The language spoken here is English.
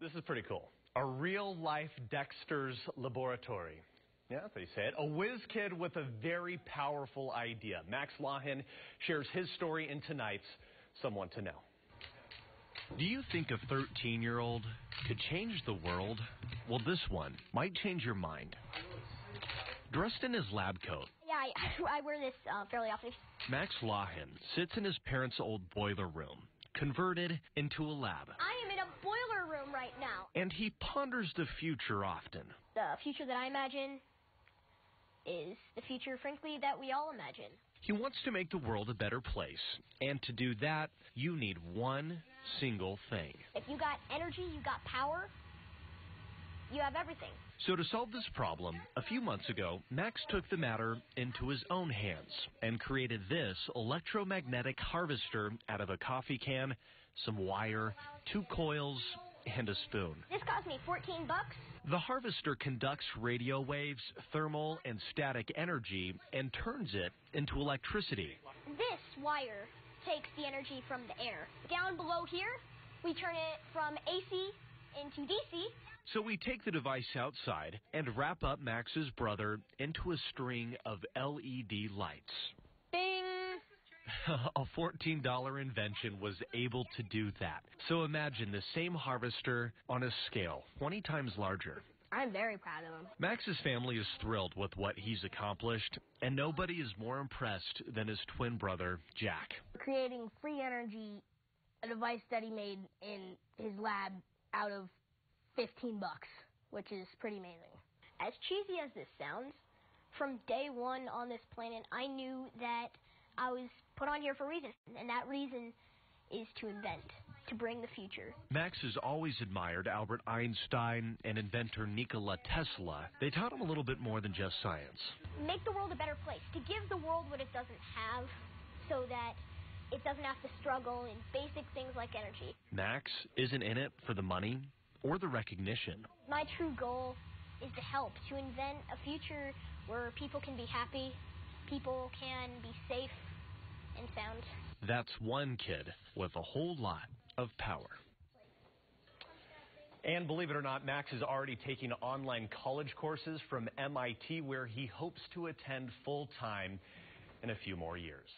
This is pretty cool. A real life Dexter's laboratory. Yeah, that's how you say it. A whiz kid with a very powerful idea. Max Loughan shares his story in tonight's Someone to Know. Do you think a 13 year old could change the world? Well, this one might change your mind. Dressed in his lab coat, Yeah, I, I wear this uh, fairly often. Max Loughan sits in his parents' old boiler room, converted into a lab, I am in a boiler room right now. and he ponders the future often. The future that I imagine is the future, frankly, that we all imagine. He wants to make the world a better place, and to do that, you need one single thing. If you got energy, you got power, you have everything. So, to solve this problem, a few months ago, Max took the matter into his own hands and created this electromagnetic harvester out of a coffee can, some wire, two coils, and a spoon. This cost me 14 bucks. The harvester conducts radio waves, thermal, and static energy and turns it into electricity. This wire takes the energy from the air. Down below here, we turn it from AC into DC. So we take the device outside and wrap up Max's brother into a string of LED lights. A $14 invention was able to do that. So imagine the same harvester on a scale 20 times larger. I'm very proud of him. Max's family is thrilled with what he's accomplished, and nobody is more impressed than his twin brother, Jack. Creating free energy, a device that he made in his lab out of 15 bucks, which is pretty amazing. As cheesy as this sounds, from day one on this planet, I knew that I was put on here for a reason, and that reason is to invent, to bring the future. Max has always admired Albert Einstein and inventor Nikola Tesla. They taught him a little bit more than just science. Make the world a better place, to give the world what it doesn't have, so that it doesn't have to struggle in basic things like energy. Max isn't in it for the money or the recognition. My true goal is to help, to invent a future where people can be happy, people can be safe and sound. That's one kid with a whole lot of power. And believe it or not, Max is already taking online college courses from MIT where he hopes to attend full time in a few more years.